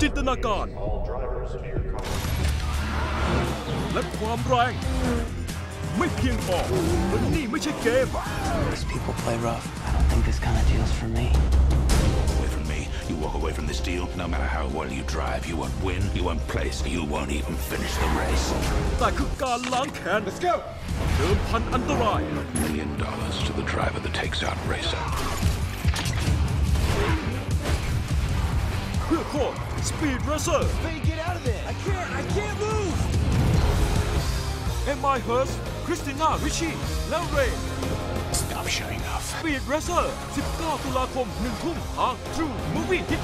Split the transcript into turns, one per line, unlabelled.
จินตนาการ และความแรง ไม่เพียงพอเพราะนี่ไม่ใช่เกม
These people play rough. I don't think this kind of deal's for me.
away from me. You walk away from this deal, no matter how well you drive, you won't win, you won't place, you won't even finish the race.
แต่คือการล้างแค้น Let's go เดิมพันอันตราย
Million dollars to the driver that takes out Racer.
Quick Claw, Speed Racer.
Faye, get out of there. I can't, I can't move.
And my host, Christina Ricci, Lel
Stop showing off.
Speed Racer, 19 ตุลาคม1ทุ่มทาง True Movie Hit